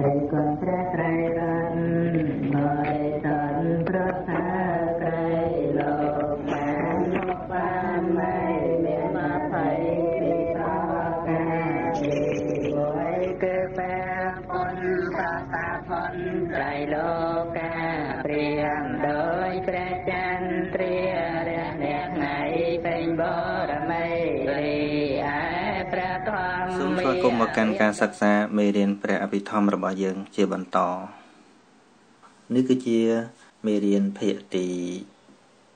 ហើយគុណព្រះត្រៃរតន៍ គមន៍មកកាន់ការសិក្សាមេរៀនព្រះអភិធម្មរបស់យើងជាបន្តនេះគឺជាមេរៀនភាគទី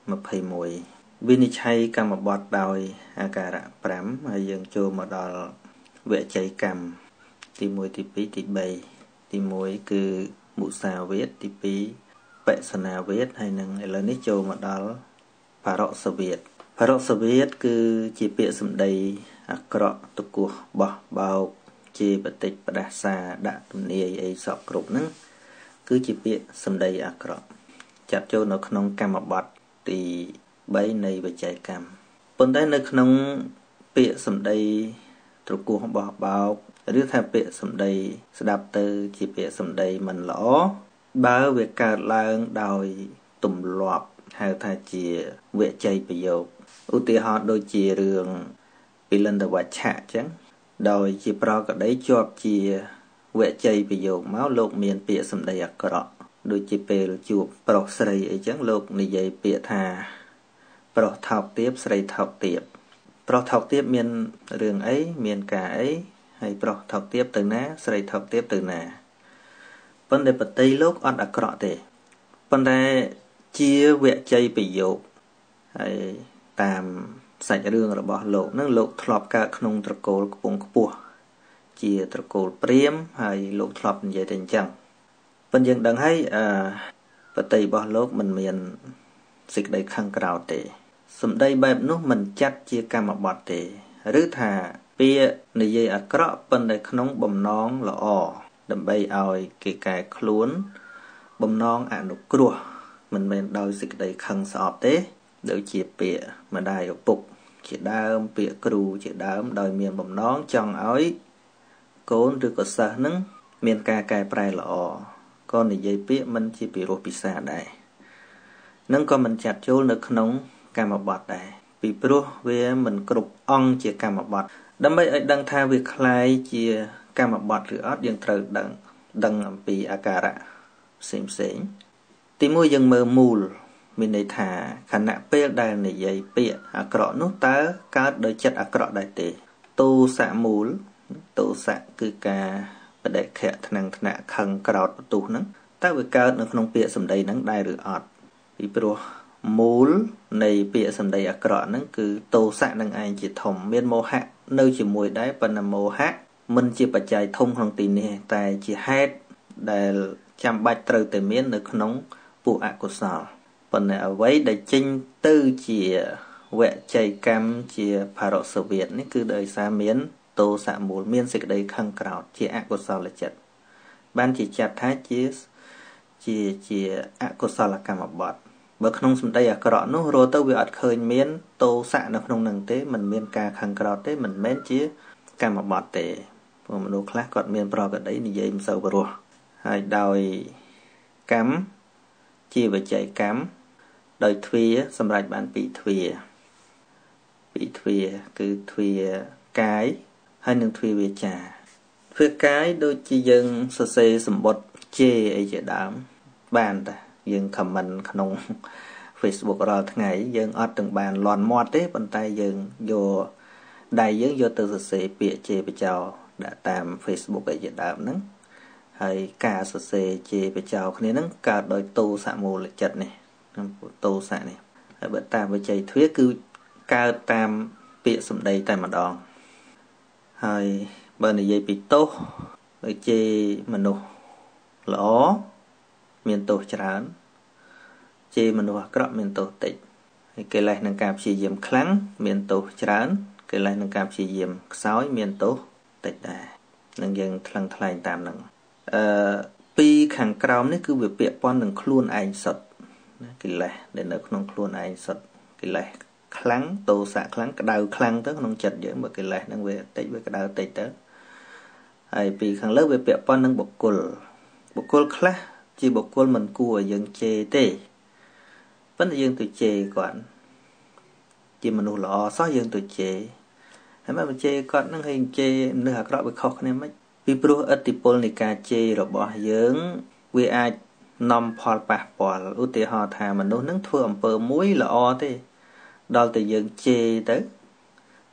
21វិនិច្ឆ័យកម្មបត្តិដោយអាការៈ5ហើយយើងចូលមកដល់វជ័យកម្មទី1ទី2ទី3ទី1គឺមុសាវាទទី2បិសនាវាទហើយនឹងឥឡូវនេះចូលមកដល់បរសវាទបរសវាទគឺជាពាក្យសម្ដី អាក្រក់តគោះបោះបោកជាបតិចផ្ដាសាដាក់ទំនាយអីសពគ្រប់ហ្នឹងគឺជាពាក្យសម្ដីអាក្រក់ចាត់ចូលនៅក្នុងកម្មបត្តិទី3នៃវិច័យកម្មប៉ុន្តែនៅក្នុងពាក្យសម្ដីត្រគោះបោះបោកឬថាពាក្យសម្ដីស្ដាប់ទៅជាពាក្យសម្ដីមិនល្អបើវាកើតឡើងដោយទម្លាប់ហៅថាជាវិច័យប្រយោគឧទាហរណ៍ដូចជារឿង ពីលិន្ទវច្ឆៈអញ្ចឹងដោយជាប្រកដីជាប់ជាវជ័យប្រយោគមកលោកមានពាក្យសម្ដីអាក្រក់ដូចជាពេលជួបប្រុសស្រីអីចឹងលោកនិយាយពាក្យថាប្រុសថោកទាបស្រីថោកទាបប្រុសថោកទាបមានរឿងអីមានការអីហើយប្រុសថោកទាបទៅណា ស្រីថោកទាបទៅណាប៉ុន្តែបតីលោកអត់អាក្រក់ទេប៉ុន្តែជាវជ័យប្រយោគហើយតាម សាច់រឿងរបស់លោកនឹងលោកធ្លាប់កើតក្នុងត្រកូលខ្ពង់ខ្ពស់ជាត្រកូលព្រាមហើយលោកធ្លាប់និយាយតែអញ្ចឹងប៉ុន្តែយើងដឹងហើយអឺបតីរបស់លោកមិនមានសេចក្តីខឹងក្រោធទេសម្ដីបែបនោះមិនចាត់ជាកម្មបត្តិទេឬថាពាក្យនិយាយអាក្រក់ប៉ុន្តែក្នុងបំណងល្អដើម្បីឲ្យគេកែខ្លួន បំណងអនុគ្រោះមិនមែនដោយសេចក្តីខឹងស្អប់ទេដូចជាពាក្យម្ដាយឪពុក ជាដើមពាក្យគ្រូជាដើមដោយមានបំណងចង់ឲ្យកូនឬក៏សិស្សនឹងមានការកែប្រែល្អក៏និយាយពាក្យមិនជាពិរោះពិសាដែរនឹងក៏មិនចាត់ចូលនៅក្នុងកម្មបត្តិដែរពីព្រោះវាមិនគ្រប់អង្គជាកម្មបត្តិដើម្បីឲ្យដឹងថាវាคล้ายជាកម្មបត្តិឬអត់យើងត្រូវដឹងដឹងអំពីអាការៈផ្សេងផ្សេងទីមួយយើងមើលមូល មានន័យថាខណៈពេលដែលនិយាយពាក្យអាក្រក់នោះតើកើតដោយចិត្តអាក្រក់ដែរទេទោសៈមូលទោសៈគឺការបដិខៈថ្នាំងថ្នាក់ខឹងក្រោតបន្ទុះហ្នឹងតើវាកើតនៅក្នុងពាក្យសម្ដីហ្នឹងដែរឬអត់ពីព្រោះមូលនៃពាក្យសម្ដីអាក្រក់ហ្នឹងគឺទោសៈនឹងឯងជាធំ មានមោហៈនៅជាមួយដែរប៉ុន្តែមោហៈមិនជាបច្ច័យធំក្នុងទីនេះតែជាហេតុដែលចាំបាច់ត្រូវតែមាននៅក្នុងពួកអកុសល ប៉ុន្តែអ្វីដែលចេញទៅជាវជ័យកម្មជាផារសវិតនេះគឺដោយសារមានតោសមូលមានសេចក្តីខឹងក្រោធជាអកុសលចិត្តបានជាចាត់ថាជាជាជាអកុសលកម្មបត្តិបើក្នុងសម្ដីអាក្រក់នោះរត់ទៅវាអត់ឃើញមានតោសៈនៅក្នុងនឹងទេมันមានការខឹងក្រោធទេមិនមែនជាកម្មបត្តិទេព្រោះមនុស្សខ្លះគាត់មានប្រកដីនិយាយមិនសូវព្រោះហើយដោយកម្មជាវិច័យកម្ម ដោយទ្វាសម្រាប់បានពីរទ្វាពីរទ្វាគឺទ្វាកាយហើយនិងទ្វាវាចាទ្វាកាយដូចជាយើងសរសេរសម្បត្តិជេអីជាដើមបានតាយើងខមមិនក្នុង Facebook រាល់ថ្ងៃយើងអត់ទាំងបានលន់មាត់ទេប៉ុន្តែយើងយកដៃយើងយកទៅសរសេរពាក្យជេបចោដាក់តាម Facebook អីជាដើមហ្នឹងហើយការសរសេរជេបចោគ្នាហ្នឹងកើតដោយតោសមូលចិត្តនេះ តោសៈនេះហើយបើតាមវិជ័យទ្វាគឺកើតតាមពាក្យសម្ដីតែម្ដងហើយបើនិយាយពីទោសដូចជាមនុស្សល្អមានទោសច្រើនជាមនុស្សអាក្រក់មានទោសតិចហើយកិលេសនឹងការព្យាយាមខ្លាំងមានទោសច្រើនកិលេសនឹងការព្យាយាមខ្សោយមានទោសតិចដែរនឹងយើងថ្លឹងថ្លែងតាមនឹងអឺពីខាងក្រោមនេះគឺវាពាក់ព័ន្ធនឹងខ្លួនឯងសុទ្ធ កិលេសដែលនៅក្នុងខ្លួនឯងសុទ្ធកិលេសខ្លាំងតោសៈខ្លាំងក្តៅខ្លាំងទៅក្នុងចិត្តយើងបើកិលេសហ្នឹងវាតិចវាក្តៅតិចទៅហើយពីខាងលើវាពាក់ព័ន្ធនឹងបុគ្គលបុគ្គលខ្លះជាបុគ្គលមិនគួរឲ្យយើងជេរទេប៉ុន្តែយើងទៅជេរគាត់ជាមនុស្សល្អសោះយើងទៅជេរហើយមកជេរគាត់នឹងហើយជេរមនុស្សអាក្រក់វាខុសគ្នាមិនពីព្រោះឥទ្ធិពលនៃការជេររបស់យើង វាអាច នាំផលប៉ះពាល់ឧទាហរណ៍ថាមនុស្សនឹងធ្វើអំពើមួយល្អទេ ដល់តែយើងជេរទៅ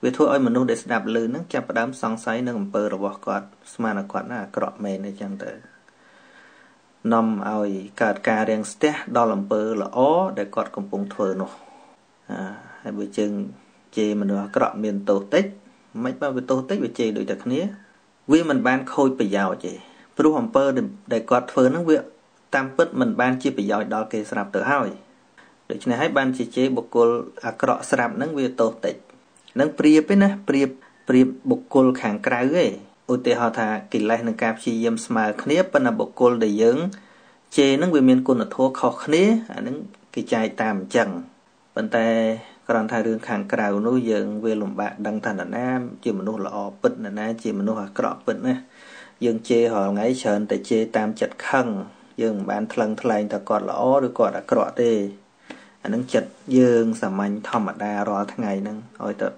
វាធ្វើឲ្យមនុស្សដែលស្ដាប់ឮនឹងចាប់ផ្ដើមសង្ស័យនឹងអំពើរបស់គាត់ស្មានថាគាត់ណាអាក្រក់មែនអញ្ចឹងទៅនាំឲ្យកើតការរាំងស្ទះដល់អំពើល្អដែលគាត់កំពុងធ្វើនោះអាហើយបើជើងជេរមនុស្សអាក្រក់មានទោសតិចមិនបើវាទោសតិចវាជេរដូចតែគ្នា វាមិនបានខូចប្រយោជន៍ទេព្រោះអំពើដែលគាត់ធ្វើហ្នឹងវា តាមពិតមិនបានជាប្រយោជន៍ដល់គេស្រាប់ទៅហើយដូច្នេះហើយបានជាជេរបុគ្គលអាក្រក់ស្រាប់ហ្នឹងវាទោសតិចនឹងប្រៀបទេណាប្រៀបប្រៀបបុគ្គលខាងក្រៅទេឧទាហរណ៍ថាកិលេសនិងការព្យាយាមស្មើគ្នាប៉ុន្តែបុគ្គលដែលយើងជេរនឹងវាមានគុណធម៌ខុសគ្នាអានឹងគេចែកតាមអញ្ចឹងប៉ុន្តែគ្រាន់ថារឿងខាងក្រៅនោះយើងវាលំបាកដឹងថានរណាជាមនុស្សល្អពិតនរណាជាមនុស្សអាក្រក់ពិតណាយើងជេររាល់ថ្ងៃច្រើនតែជេរតាមចិត្តខឹង យើងមិនបានថ្លឹងថ្លែងថាគាត់ល្អឬគាត់អាក្រក់ទេអានឹងចិត្តយើងសាមញ្ញធម្មតារាល់ថ្ងៃហ្នឹងឲ្យទៅ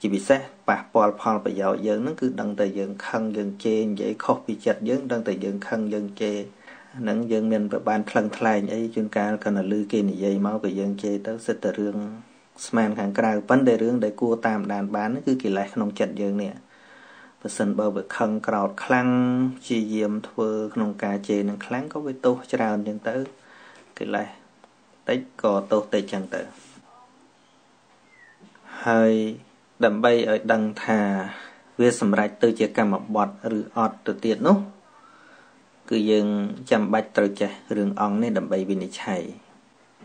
ជាពិសេសប៉ះពាល់ផលប្រយោជន៍យើងហ្នឹងគឺដឹងតែយើងខឹងយើងជេរនិយាយខុសពីចិត្តយើងដឹងតែយើងខឹងយើងជេរហ្នឹងយើងមានប្របានថ្លឹងថ្លែងអីជួនកាលក៏នៅលឺគេនិយាយមកក៏យើងជេរទៅសិតតែរឿងស្មានខាងក្រៅប៉ុន្តែរឿងដែលគួរតាមដានបានគឺកិលេសក្នុងចិត្តយើងនេះ បើសិនបើវាខឹងក្រោតខ្លាំងព្យាយាមធ្វើក្នុងការជេរនឹងខ្លាំងក៏វាទោសច្រើនចឹងទៅកិលេសតិចក៏ទោសតិចចឹងទៅហើយដើម្បីឲ្យដឹងថាវាសម្រេចទៅជាកម្មបត្តិឬអត់ទៅទៀតនោះ គឺយើងចាំបាច់ត្រូវចេះរឿងអង្គនេះដើម្បីវិនិច្ឆ័យ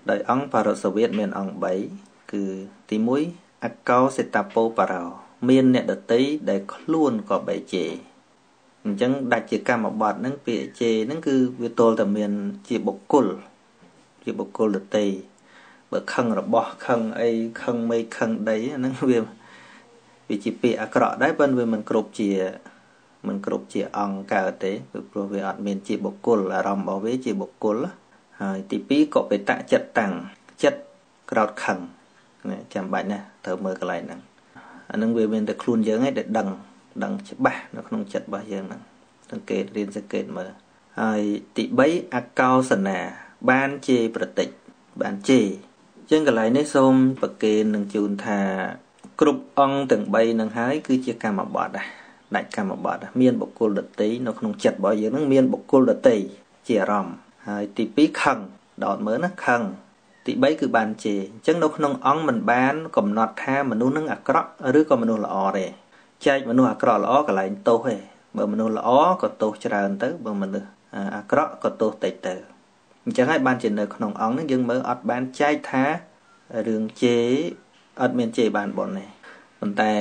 ដោយអង្គបរសវិតមានអង្គ3គឺទី1អកោសេតពោបរោ មានអ្នកដតីដែលខ្លួនក៏បីជេអញ្ចឹងដាច់ជាកម្មបត្តិហ្នឹងពាក្យជេហ្នឹងគឺវាទល់តែមានជាបុគ្គលជាបុគ្គលដតីបើខឹងរបស់ខឹងអីខឹងមេឃខឹងដីហ្នឹងវាវាជាពាក្យអាក្រក់ដែរប៉ុន្តែវាមិនគ្រប់ជាមិនគ្រប់ជាអង្គកើតទេព្រោះវាអត់មានជាបុគ្គលអារម្មណ៍របស់វាជាបុគ្គលហើយទី2ក៏បេតៈចិត្តតាំងចិត្តក្រោតខឹងចាំបាច់ណាត្រូវមើលកន្លែងហ្នឹង អានឹងវាមានតែខ្លួនយើងឯងដែលដឹងដឹងច្បាស់នៅក្នុងចិត្តរបស់យើងហ្នឹងសង្កេតរៀនសង្កេតមើលហើយទី3អកោសនា បានជេរប្រតិចបានជេរចឹងកន្លែងនេះសូមប្រកេននឹងជូនថាគ្រប់អង្គទាំង3នឹងហើយគឺជាកម្មបត្តិដាច់កម្មបត្តិមានបុគ្គលដតីនៅក្នុងចិត្តរបស់យើងនឹងមានបុគ្គលដតីជាអារម្មណ៍ហើយទី2ខឹងដោតមើលណាខឹង ទី3គឺបានជេរអញ្ចឹងនៅក្នុងអង្គមិនបាន កំណត់ថាមនុស្សនឹងអាក្រក់ឬក៏មនុស្សល្អទេចែកមនុស្សអាក្រក់ល្អកន្លែងទោសទេបើមនុស្សល្អក៏ទោសច្រើនទៅបើមនុស្សអាក្រក់ក៏ទោសតិចទៅអញ្ចឹងហើយបានជានៅក្នុងអង្គនឹងយើងមើលអត់បានចែកថារឿងជេរអត់មានជេរបានប៉ុនទេប៉ុន្តែ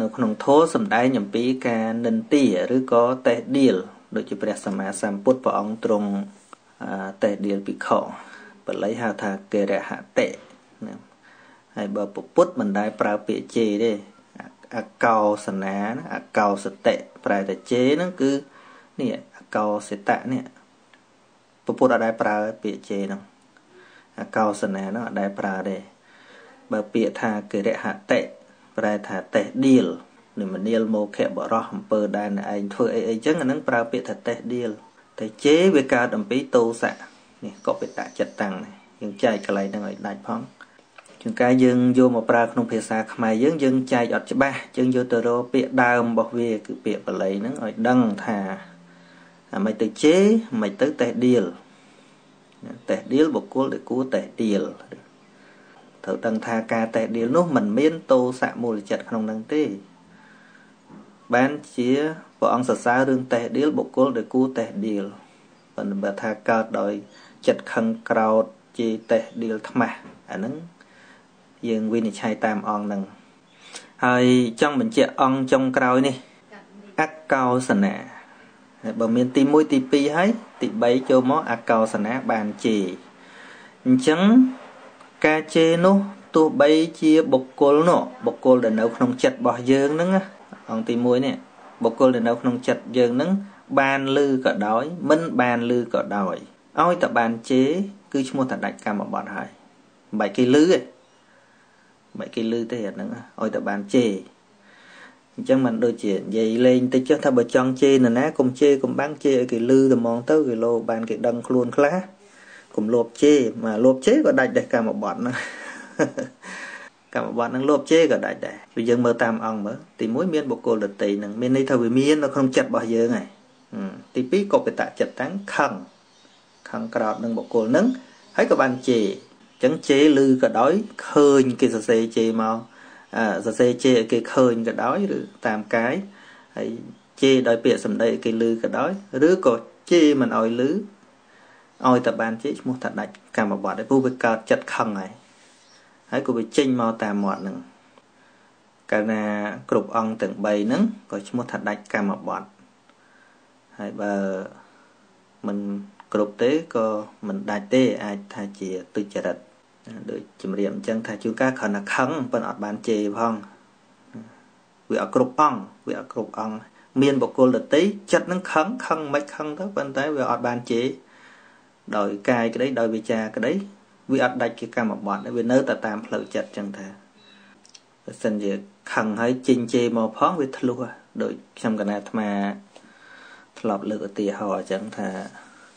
នៅក្នុងធម៌សំដែងអំពីការនិន្ទាឬក៏តេះដៀលដូចជាព្រះសម្មាសម្ពុទ្ធព្រះអង្គទ្រង់តេះដៀលភិក្ខុ បល័យហៅថាកិរហតិណាហើយបើពុទ្ធមិនដែលប្រើពាក្យជេរទេអកោសនាអកោសតិប្រែតែជេរហ្នឹងគឺនេះអកោសិតៈនេះពុទ្ធអត់ដែលប្រើពាក្យជេរហ្នឹងអកោសនាហ្នឹងអត់ដែលប្រើទេបើពាក្យថាកិរហតិប្រែថាតេះដៀលនិមនាលមោខៈបរោះអំពើដែលឯងធ្វើអីអីចឹងអានឹងប្រើពាក្យថាតេះដៀលតែជេវាកើតអំពីតោសៈ នេះក៏បិតចិត្តតាំងយើងចែកកន្លែងហ្នឹងឲ្យដាច់ផងជួនកាលយើងយកមកប្រើក្នុងភាសាខ្មែរយើងយើងចែកអត់ច្បាស់យើងយកទៅរកពាក្យដើមរបស់វាគឺពាក្យបាលីហ្នឹងឲ្យដឹងថាអាមិនទៅជេមិនទៅតេះដៀលតេះដៀលបុគ្គលដែលគួរតេះដៀលត្រូវដឹងថាការតេះដៀលនោះមិនមានតោសៈមូលចិត្តក្នុងនឹងទេបានជាព្រះអង្គសរសើររឿងតេះដៀលបុគ្គលដែលគួរតេះដៀលប៉ុន្តែបើថាកើតដោយ ចិត្តខឹងក្រោតជាតេះដៀលថ្មាស់អាហ្នឹងយើងវិនិច្ឆ័យតាមអង្គហ្នឹងហើយចង់បញ្ជាក់អង្គចុងក្រោយនេះអកោសនាបើមានទី1ទី2ហើយទី3ចូលមកអកោសនាបានជេអញ្ចឹងការជេរនោះទោះបីជាបុគ្គលនោះបុគ្គលដែលនៅក្នុងចិត្តរបស់យើងហ្នឹងអង្គទី1នេះបុគ្គលដែលនៅក្នុងចិត្តយើងនឹងបានលឺក៏ដោយ មិនបានលឺក៏ដោយ ឲ្យតែបានជេរគឺឈ្មោះតែដាច់កម្មបត្តិហើយមិនបាច់គេលឺទេមិនបាច់គេលឺទេអាហ្នឹងឲ្យតែបានជេរអញ្ចឹងមិនដូចជានិយាយលេងតិចចុះថាបើចង់ជេរនរណាកុំជេរកុំបាំងជេរឲ្យគេលឺតែហ្មងទៅគេលោបានគេដឹងខ្លួនខ្លះកុំលោបជេរមកលោបជេរក៏ដាច់ដែរកម្មបត្តិហ្នឹងកម្មបត្តិនឹងលោបជេរក៏ដាច់ដែរព្រោះយើងមើលតាមអង្គមើលទី1មានបុគ្គលដតីនឹងមានន័យថាវាមាននៅក្នុងចិត្តរបស់យើងហើយទី2កុបតៈចិត្តតាំងខឹង ខឹងក្រោតនឹងបុគ្គលនឹងហើយក៏បានជេរអញ្ចឹងជេរឮក៏ដោយឃើញគេសរសេរជេរមកសរសេរជេរគេឃើញក៏ដោយឬតាមកាយហើយជេរដោយពាក្យសម្ដីគេឮក៏ដោយឬក៏ជេរមិនឲ្យឮឲ្យតែបានជេរឈ្មោះថាដាច់កម្មបត្តិឯពូវាកើតចិត្តខឹងហើយហើយក៏វាចេញមកតាមមាត់នឹងកាលណាគ្រប់អង្គទាំង3ហ្នឹងក៏ឈ្មោះថាដាច់កម្មបត្តិហើយបើមិន គ្រប់ទេក៏មិនដាច់ទេអាចថាជាទុច្ចរិតដូចជំរាបអញ្ចឹងថាជួនកាលគ្រាន់តែខឹងប៉ុន្តែអត់បានជេរផងវាអត់គ្រប់អង្គវាអត់គ្រប់អង្គមានបុគ្គលដតីចិត្តនឹងខឹងខឹងមិនខឹងទៅប៉ុន្តែវាអត់បានជេរដោយកាយក្តីដោយវាចាក្តីវាអត់ដាច់ជាកម្មបត្តិវានៅតែតាមផ្លូវចិត្តចឹងថាបើសិនជាខឹងហើយជិញជេរមកផងវាធ្លុះដូចខ្ញុំកណាអាត្មាធ្លាប់លើកឧទាហរណ៍អញ្ចឹងថា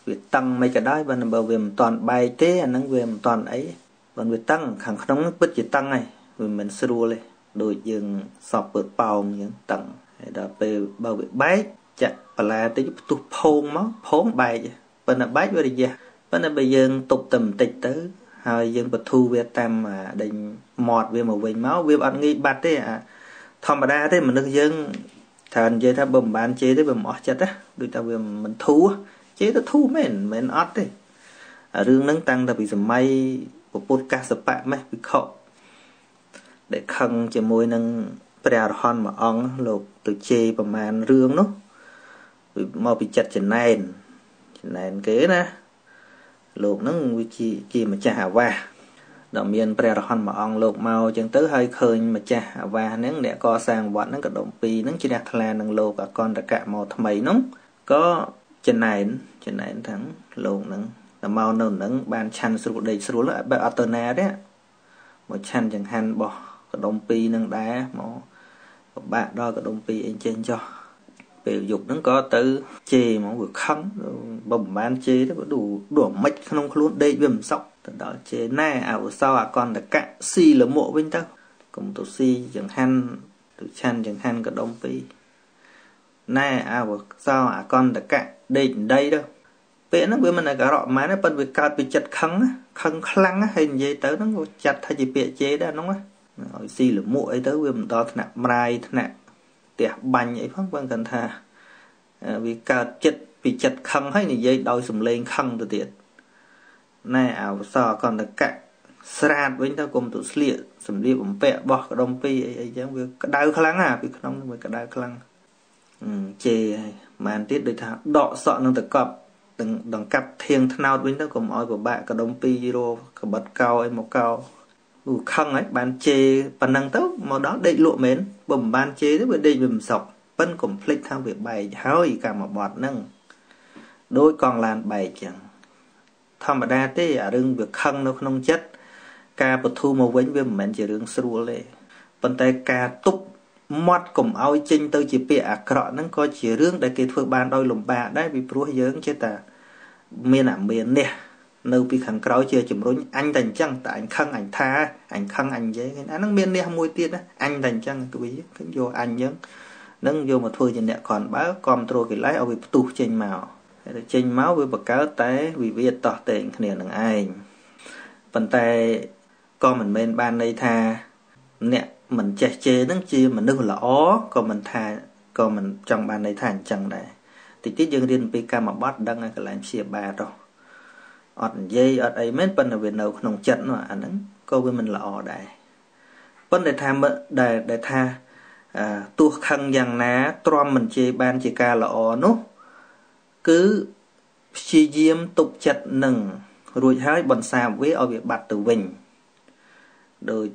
វាតឹងមិនក៏ដោយបើបើវាមិនតាន់បែកទេអាហ្នឹងវាមិនតាន់អីបើវាតឹងខាងក្នុងហ្នឹងពិតជាតឹងហើយវាមិនស្រួលទេដូចយើងសពពើប៉ោងអញ្ចឹងតឹងហើយដល់ពេលបើវាបែកចាក់បន្លែតិចផ្ទុះផោងមកផោងបែកប៉ុន្តែបែកវារយៈប៉ុន្តែបើយើងទប់តែបន្តិចទៅហើយយើងបធូរវាតាមដេញមាត់វាមកវិញមកវាអត់ងាយបាត់ទេអាធម្មតាទេមនុស្សយើងថានិយាយថាបើមិនបានជេរទេវាមិនអស់ចិត្តណាដូចថាវាមិនធូរ ជេរទៅធូរមែនមិនអត់ទេរឿងហ្នឹងតាំងតែពីសម័យពុទ្ធកាសបៈម៉េះវិខដែលខឹងជាមួយនឹងព្រះអរហន្តមួយអង្គលោកទៅជេរប្រមាណរឿងនោះមកពីចិត្តចំណែនចំណែនគេណាលោកហ្នឹងវាជាជាម្ចាស់អាវាសដល់មានព្រះរហន្តមួយអង្គលោកមកអញ្ចឹងទៅហើយឃើញម្ចាស់អាវាសហ្នឹងអ្នកកសាងវត្តហ្នឹងក៏ដុំពីរហ្នឹងជ្រះថ្លានឹងលោកអកន្តកៈមកថ្មីហ្នឹងក៏ ចំណែនចំណែនទាំងលោកហ្នឹងដល់មកនៅហ្នឹងបានឆាន់ស្រួលដេកស្រួលបើអត់ទៅណាទេមកឆាន់ចង្ហាន់របស់កដុំពីរហ្នឹងដែរមកពិបាកដល់កដុំពីរអីចេញចុះពេលយប់ហ្នឹងក៏ទៅជេរហ្មងវាខឹងបើមិនបានជេរទេក៏ឌូឌូអាមិចក្នុងខ្លួនដេកវាមិនសក់ទៅដល់ជេរណែអវសោអកន្តកៈស៊ីលមួកវិញទៅកុំទៅស៊ីចង្ហាន់ទៅឆាន់ចង្ហាន់ក៏ដុំពីណែអវសោអកន្តកៈ ដេកដីទៅពេលហ្នឹងវាមិនអាការៈម៉ែនប៉ុន្តែវាកើតពីចិត្តខឹងខឹងខ្លាំងហើយនិយាយទៅហ្នឹងក៏ចាត់ថាជាពាក្យជេរដែរហ្នឹងឲ្យស៊ីលមួកអីទៅវាមិនដល់ថ្នាក់ម្រាយថ្នាក់ផ្ទះបាញ់អីផងបើគាត់ថាវាកើតចិត្តពីចិត្តខឹងហើយនិយាយដោយសំឡេងខឹងទៅទៀតណែអវសរកន្តកៈស្រាតវិញទៅគុំទៅស្លៀកសម្លៀកបំពាក់បោះកដុំពីអីអីចឹងវាក្តៅខ្លាំងណាពីក្នុងវាក្តៅខ្លាំងជេហើយ បានទៀតដូចថាដកសក់នឹងតកប់ទាំងដង្កាប់ធៀងថ្នោតវិញទៅកុំឲ្យពិបាកកដុំពីរោកបិតកោអីមកកោឧខឹងហើយបានជេរប៉ុណ្ណឹងទៅមកដល់ដេកលក់មែនបើមិនបានជេរទៅវាដេកវាមិនសុខប៉ិនកុំភ្លេចថាវាបែកហើយកម្មបត្តិហ្នឹងដោយកងឡានបែកចឹងធម្មតាទេអារឿងវាខឹងនៅក្នុងចិត្តការបធូរមកវិញវាមិនមែនជារឿងស្រួលទេប៉ុន្តែការទប់ មាត់កុំឲ្យចេញទៅជាពាក្យអាក្រក់ហ្នឹងក៏ជារឿងដែលគេធ្វើបានដោយលំបាកដែរពីព្រោះយើងចេះតែមានអាមាននេះនៅពីខាងក្រោយជាជំរុញអញតែអញ្ចឹងតែអញខឹងអញថាអញខឹងអញនិយាយអាហ្នឹងមាននេះមួយទៀតណាអញតែអញ្ចឹងគឺវាឃើញយកអញអញ្ចឹងនឹងយកមកធ្វើជាអ្នកគ្រាន់បើគ្រប់គ្រងកិលេសឲ្យវាផ្ទុះចេញមកហើយទៅចេញមកវាបង្កើតតែវិវាទតោះតែងគ្នានឹងឯងប៉ុន្តែក៏មិនមែនបានន័យថាអ្នក មិនចេះជេរនឹងជាមនុស្សល្អក៏មិនថាក៏មិនចង់បានន័យថាអញ្ចឹងដែរតិចតិចយើងរៀនពីកម្មបត្តិដឹងឲ្យកន្លែងព្យាបាលទៅអត់និយាយអត់អីមែនប៉ុន្តែវានៅក្នុងចិត្តនោះអាហ្នឹងក៏វាមិនល្អដែរប៉ុន្តែថាដែលដែលថាទោះខឹងយ៉ាងណាទ្រាំមិនជេរបានជាការល្អនោះគឺព្យាយាមទប់ចិត្តនឹងរួចហើយបន្សាបវាឲ្យវាបាត់ទៅវិញដោយ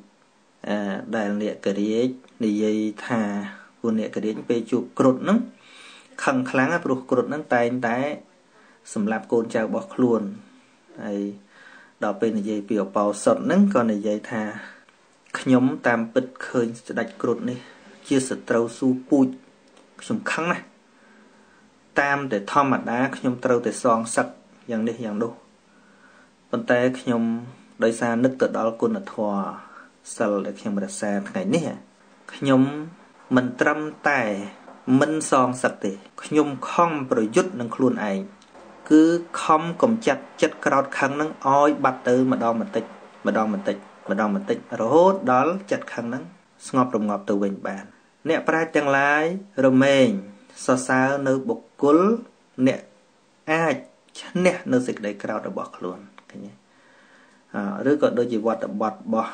ដែលអ្នកករាជនិយាយថាពួកអ្នកករៀនពេលជួបគ្រុឌហ្នឹងខឹងខ្លាំងព្រោះគ្រុឌហ្នឹងតែងតែសម្លាប់កូនចៅរបស់ខ្លួនហើយដល់ពេលនិយាយពីអបោសុតហ្នឹងក៏និយាយថាខ្ញុំតាមពិតឃើញស្ដេចគ្រុឌនេះ ជាសត្រូវស៊ូពូជខ្ញុំខឹងណាស់តាមតែធម្មតាខ្ញុំត្រូវតែសងសឹកយ៉ាងនេះយ៉ាងនោះប៉ុន្តែខ្ញុំដោយសារនឹកទៅដល់គុណធម៌ សិលដែលខ្ញុំរក្សាថ្ងៃនេះខ្ញុំមិនត្រឹមតែមិនសងសឹកទេខ្ញុំខំប្រយុទ្ធនឹងខ្លួនឯងគឺខំកំចាត់ចិត្តក្រោតខឹងនឹងឲ្យបាត់ទៅម្ដងបន្តិចម្ដងបន្តិចម្ដងបន្តិចរហូតដល់ចិត្តខឹងនឹងស្ងប់រងាប់ទៅវិញបាន អ្នកប្រាជ្ញទាំងឡាយរមែងសរសើរនៅបុគ្គលអ្នកអាចឈ្នះនៅសេចក្តីក្រោធរបស់ខ្លួនឃើញទេឬក៏ដូចជាវត្តបត់របស់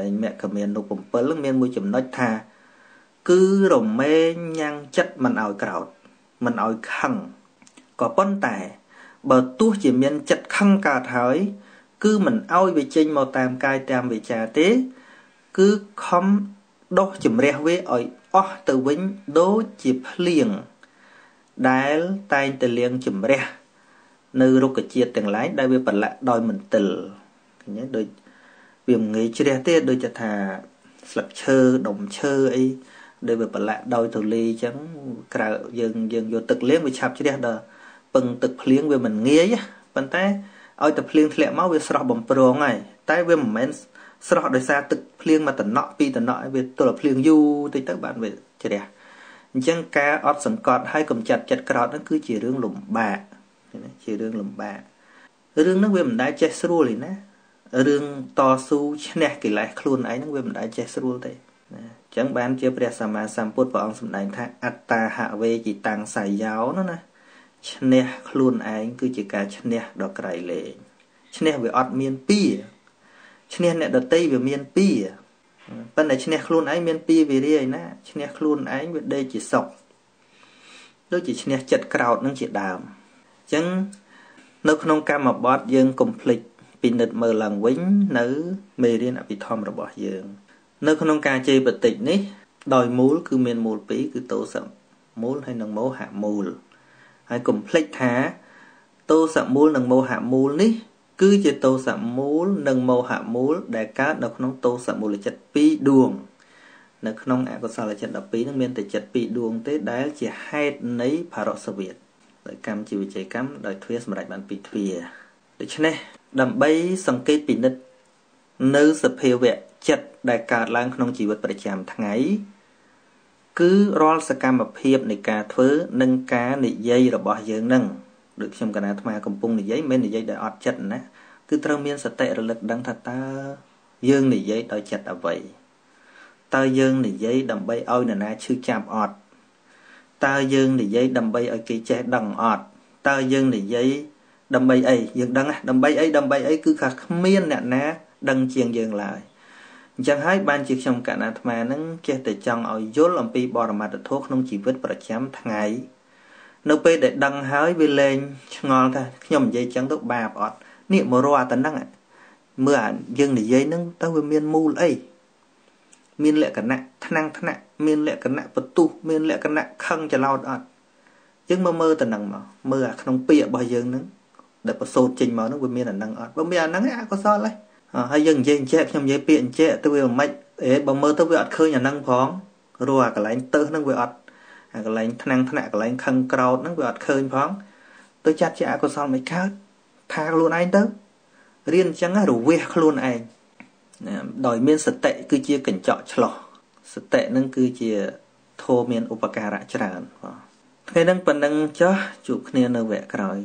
ដែលមគ្គមាននុ7មានមួយចំណុចថា គឺរមែងញ៉ាំងចិត្តមិនឲ្យក្រោធមិនឲ្យខឹងក៏ប៉ុន្តែបើទោះជាមានចិត្តខឹងកើតហើយ គឺមិនឲ្យវាចេញមកតាមកាយតាមវាចាទេ គឺខំដោះជំរះវាឲ្យអស់ទៅវិញដូចជាភ្លៀងដែលតែងតែលៀងជំរះនៅរុក្ខជាតិទាំងឡាយដែលវាប្រឡាក់ដោយមន្ទិលឃើញទេដូច វាមិនងាយជ្រះទេដូចថាស្លឹកឈើដុំឈើអីដែលវាប្រឡាក់ដោយទលីអញ្ចឹងក្រៅយើងយើងយកទឹកលាងវាឆាប់ជ្រះដល់ពឹងទឹកភ្លៀងវាមិនងាយប៉ុន្តែឲ្យតែភ្លៀងធ្លាក់មកវាស្រស់បំព្រងហើយតែវាមិនមែនស្រស់ដោយសារទឹកភ្លៀងមកតំណក់ពីតំណក់វាទល់ភ្លៀងយូរតិចទៅបានវាជ្រះអញ្ចឹងការអត់សង្កត់ហើយកំចាត់ចិត្តក្រោតហ្នឹងគឺជារឿងលំបាកជារឿងលំបាករឿងហ្នឹងវាមិនដែលចេះស្រួលទេណា រឿងតស៊ូឈ្នះកិលេសខ្លួនឯងហ្នឹងវាមិនដែលចេះស្រួលទេណាអញ្ចឹងបានជាព្រះសម្មាសម្ពុទ្ធព្រះអង្គសម្ដែងថាអត្តាហវេជីតាំងសាយោនោះណាឈ្នះខ្លួនឯងគឺជាការឈ្នះដ៏ក្រៃលែងឈ្នះវាអត់មានពីឈ្នះអ្នកដតីវាមានពីប៉ុន្តែឈ្នះខ្លួនឯងមានពីវិរិយណាឈ្នះខ្លួនឯងវាដេកជាសុខដូចជាឈ្នះចិត្តក្រោតនឹងជាដើមអញ្ចឹងនៅក្នុងកម្មបត្តិយើងកុំភ្លេច ពិនិត្យមើលឡើងវិញនៅមេរៀនអភិធម្មរបស់យើង នៅក្នុងការជ័យបតិចនេះ ដោយមូល គឺមានមូល2គឺតោសមូលហើយនិងមោហមូលហើយកុំភ្លេចថាតោសមូលនិងមោហមូលនេះ គឺជាតោសមូលនិងមោហមូល ដែលកើតនៅក្នុងតោសមូលចិត្ត2ដួងនៅក្នុងអកុសលចិត្ត12នឹងមានតែចិត្ត2ដួងទេដែលជាហេតុនៃផារសវិតដោយកម្មជីវជ័យកម្មដោយទ្វាសម្រាប់បានពីទ្វាដូច្នេះ ដើម្បីសង្កេតពិនិត្យនៅសភាវៈចិត្តដែលកើតឡើងក្នុងជីវិតប្រចាំថ្ងៃគឺរាល់សកម្មភាពនៃការធ្វើនិងការនិយាយរបស់យើងនឹងដូចខ្ញុំកណាអាត្មាកំពុងនិយាយមិននិយាយដោយអត់ចិត្តណាគឺត្រូវមានសតិរលឹកដឹងថាតើយើងនិយាយដោយចិត្តអ្វីតើយើងនិយាយដើម្បីឲ្យនរណាឈឺចាប់អត់តើយើងនិយាយដើម្បីឲ្យគេចេះដឹងអត់តើយើងនិយាយ ដើម្បីអីយើងដឹងដើម្បីអីដើម្បីអីគឺថាគ្មានអ្នកណា ដឹងជាងយើងឡើយអញ្ចឹងហើយបានជាខ្ញុំកណាអាត្មានឹងចេះតែចង់ឲ្យយល់អំពីបរមត្ថធម៌ក្នុងជីវិតប្រចាំថ្ងៃនៅពេលដែលដឹងហើយវាលែងឆ្ងល់ថាខ្ញុំនិយាយចឹងទៅបាបអត់នេះមករកតែហ្នឹងមើលអាយើងនិយាយហ្នឹងទៅវាមានមូលអីមានលក្ខណៈថ្នាំងថ្នាក់មានលក្ខណៈបន្ទុះមានលក្ខណៈខឹងច្រឡោតអត់យើងមកមើលទៅហ្នឹងមកមើលអាក្នុងពាក្យរបស់យើងហ្នឹង ដែលប្រសូតចេញមកហ្នឹងវាមានអាហ្នឹងអត់បើមានអាហ្នឹងអកុសលហើយហើយយើងនិយាយអញ្ចេះខ្ញុំនិយាយពាក្យអញ្ចេះទៅវាមិនអេបើមើលទៅវាអត់ឃើញអាហ្នឹងផងរស់អាកន្លែងទៅហ្នឹងវាអត់អាកន្លែងថ្នាំងថ្នាក់កន្លែងខឹងក្រោតហ្នឹងវាអត់ឃើញផង ទៅចាត់ជាអកុសលមិនកើតថាខ្លួនឯងទៅរៀនអញ្ចឹងរវះខ្លួនឯងដោយមានសតិគឺជាកញ្ចក់ឆ្លោះសតិនឹងគឺជាធម៌មានឧបការៈច្រើនបាទថ្ងៃនឹងប៉ុណ្ណឹងចោះជួបគ្នានៅវគ្គក្រោយ